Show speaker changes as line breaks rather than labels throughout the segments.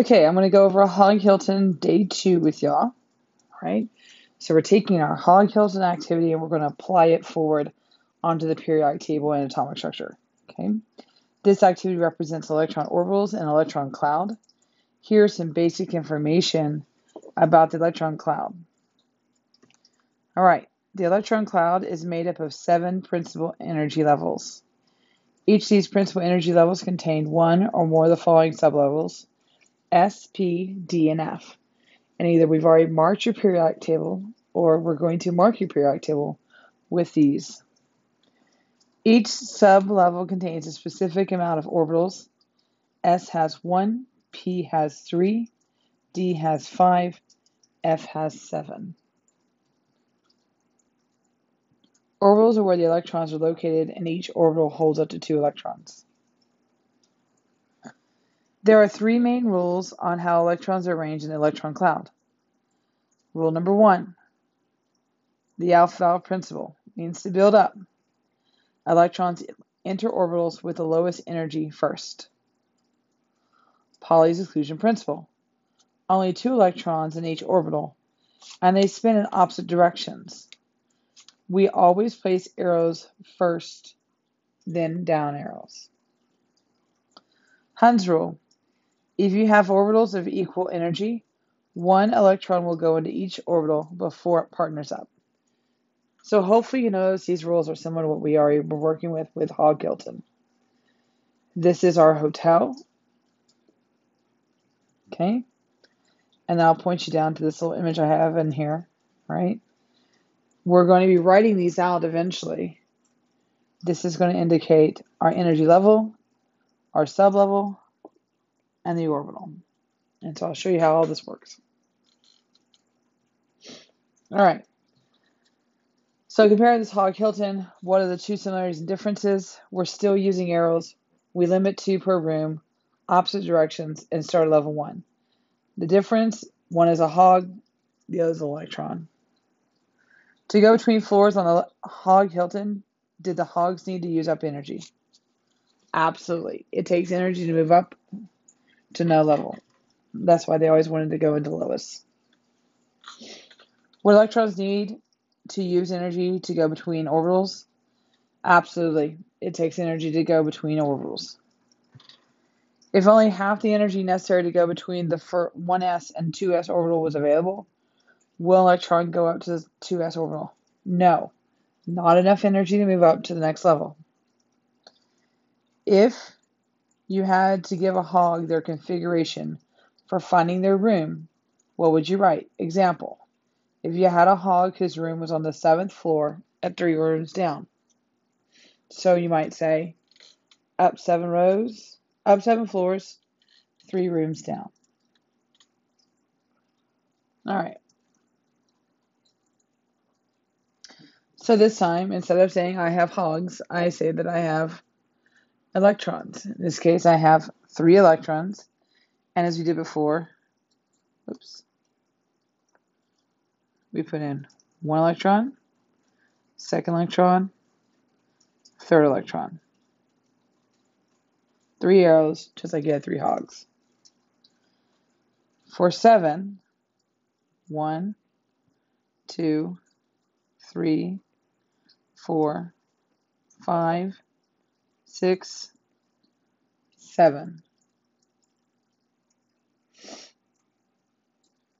Okay, I'm going to go over a Hog Hilton day two with y'all. Right? So we're taking our Hog Hilton activity and we're going to apply it forward onto the periodic table and atomic structure. Okay. This activity represents electron orbitals and electron cloud. Here's some basic information about the electron cloud. All right, the electron cloud is made up of seven principal energy levels. Each of these principal energy levels contain one or more of the following sublevels S, P, D, and F. And either we've already marked your periodic table or we're going to mark your periodic table with these. Each sublevel contains a specific amount of orbitals. S has 1, P has 3, D has 5, F has 7. Orbitals are where the electrons are located, and each orbital holds up to two electrons. There are three main rules on how electrons are arranged in the electron cloud. Rule number one the Aufbau principle means to build up. Electrons enter orbitals with the lowest energy first. Pauli's exclusion principle. Only two electrons in each orbital, and they spin in opposite directions. We always place arrows first, then down arrows. Hund's rule. If you have orbitals of equal energy, one electron will go into each orbital before it partners up. So hopefully you notice these rules are similar to what we already were working with with Hog Hilton. This is our hotel. Okay. And I'll point you down to this little image I have in here, right? We're going to be writing these out eventually. This is going to indicate our energy level, our sublevel, and the orbital. And so I'll show you how all this works. All right. So comparing this Hog Hilton, what are the two similarities and differences? We're still using arrows. We limit two per room, opposite directions, and start level one. The difference, one is a hog, the other is an electron. To go between floors on the Hog Hilton, did the hogs need to use up energy? Absolutely. It takes energy to move up to no level. That's why they always wanted to go into lowest. What electrons need to use energy to go between orbitals? Absolutely. It takes energy to go between orbitals. If only half the energy necessary to go between the 1s and 2s orbital was available, will electron go up to the 2s orbital? No. Not enough energy to move up to the next level. If you had to give a hog their configuration for finding their room, what would you write? Example if you had a hog whose room was on the seventh floor at three rooms down. So you might say, up seven rows, up seven floors, three rooms down. All right. So this time, instead of saying I have hogs, I say that I have electrons. In this case, I have three electrons. And as we did before, oops, we put in one electron, second electron, third electron. Three arrows, just like you had three hogs. For seven, one, two, three, four, five, six, seven.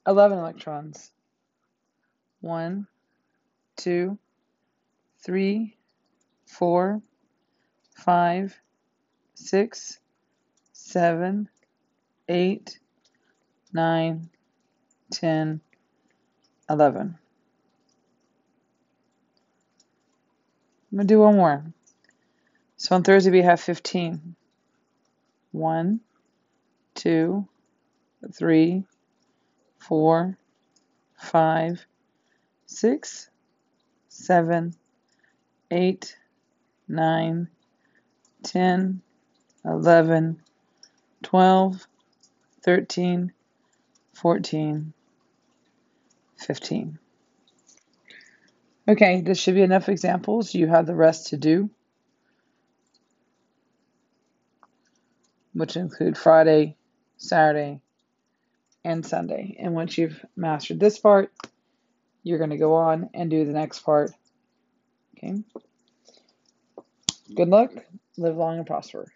11 electrons one, two, three, four, five, six, seven, eight, nine, ten, eleven. I'm going to do one more. So on Thursday we have 15. One, two, three, four, five, six, seven, eight, nine, ten, eleven, twelve, thirteen, fourteen, fifteen. Okay, this should be enough examples. You have the rest to do, which include Friday, Saturday, and Sunday. And once you've mastered this part, you're going to go on and do the next part. Okay. Good luck, live long and prosper.